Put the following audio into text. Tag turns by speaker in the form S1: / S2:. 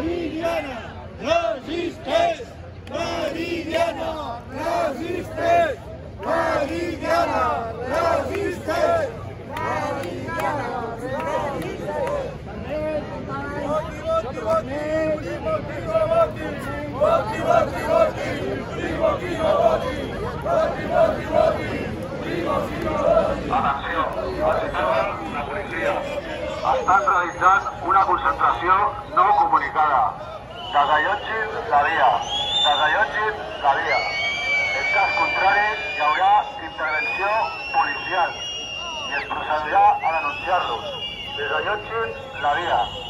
S1: Meridiana, resistência! Meridiana, resistência! Meridiana, resistência! Meridiana, resistência!
S2: A nación, a estan realitzant una concentración no comunicada. Desallotgin la via. Desallotgin la via. En cas contrari, hi haurà intervenció policial i es procedirà a denunciar-los. La via.